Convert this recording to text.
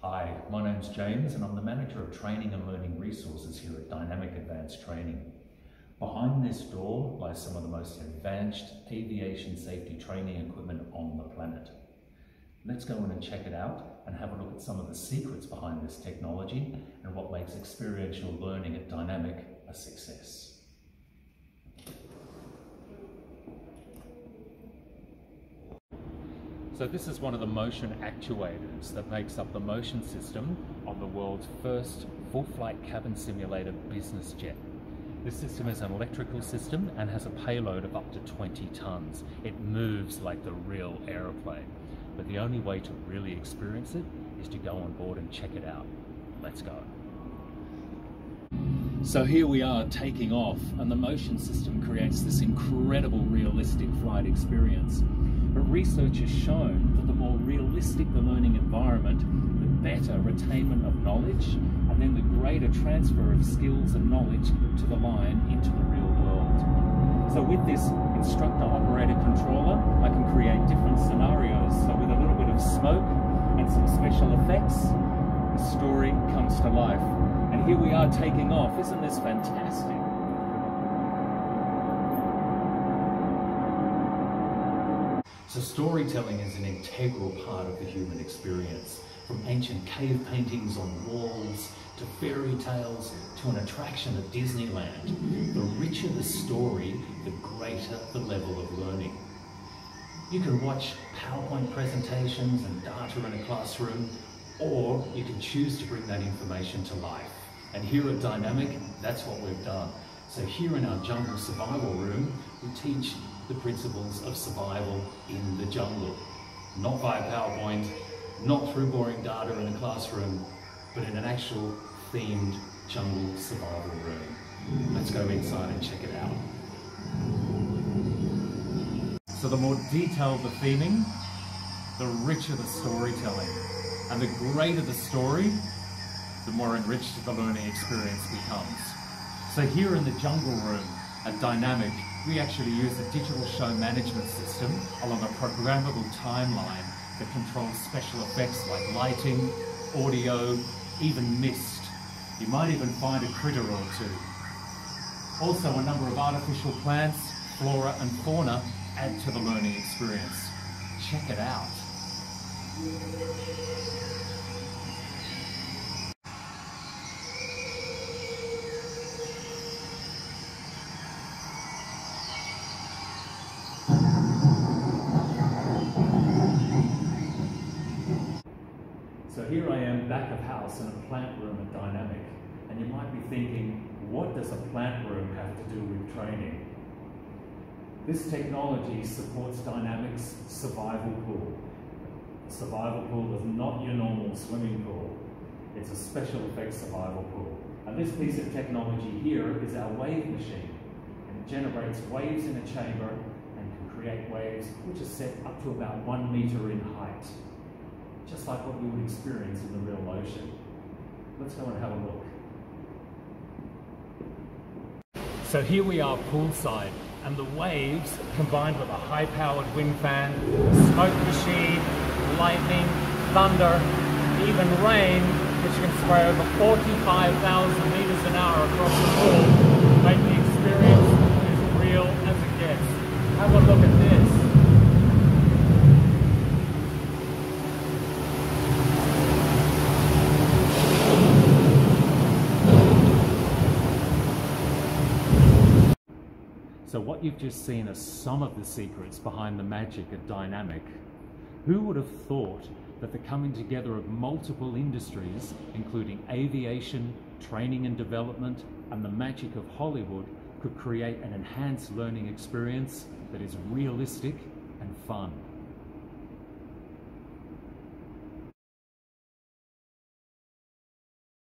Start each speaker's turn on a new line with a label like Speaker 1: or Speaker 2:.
Speaker 1: Hi, my name's James and I'm the Manager of Training and Learning Resources here at Dynamic Advanced Training. Behind this door lies some of the most advanced aviation safety training equipment on the planet. Let's go in and check it out and have a look at some of the secrets behind this technology and what makes experiential learning at Dynamic a success. So this is one of the motion actuators that makes up the motion system on the world's first full flight cabin simulator business jet. This system is an electrical system and has a payload of up to 20 tons. It moves like the real aeroplane. But the only way to really experience it is to go on board and check it out. Let's go. So here we are taking off and the motion system creates this incredible realistic flight experience. But research has shown that the more realistic the learning environment, the better retainment of knowledge, and then the greater transfer of skills and knowledge to the line into the real world. So with this instructor operator controller, I can create different scenarios. So with a little bit of smoke and some special effects, the story comes to life. And here we are taking off. Isn't this fantastic? So storytelling is an integral part of the human experience. From ancient cave paintings on walls, to fairy tales, to an attraction at Disneyland. The richer the story, the greater the level of learning. You can watch PowerPoint presentations and data in a classroom, or you can choose to bring that information to life. And here at Dynamic, that's what we've done. So here in our jungle survival room, we teach the principles of survival in the jungle. Not via PowerPoint, not through boring data in a classroom, but in an actual themed jungle survival room. Let's go inside and check it out. So the more detailed the theming, the richer the storytelling. And the greater the story, the more enriched the learning experience becomes. So here in the jungle room, a dynamic we actually use a digital show management system along a programmable timeline that controls special effects like lighting, audio, even mist. You might even find a critter or two. Also, a number of artificial plants, flora and fauna add to the learning experience. Check it out. So here I am back of house in a plant room at Dynamic. And you might be thinking, what does a plant room have to do with training? This technology supports Dynamic's survival pool. A survival pool is not your normal swimming pool. It's a special effects survival pool. And this piece of technology here is our wave machine. And it generates waves in a chamber and can create waves which are set up to about one meter in height just like what you would experience in the real ocean. Let's go and have a look. So here we are poolside, and the waves, combined with a high-powered wind fan, smoke machine, lightning, thunder, even rain, which can spray over 45,000 meters an hour across the pool, make the experience as real as it gets. Have a look at this. So what you've just seen are some of the secrets behind the magic at Dynamic. Who would have thought that the coming together of multiple industries, including aviation, training and development, and the magic of Hollywood, could create an enhanced learning experience that is realistic and fun.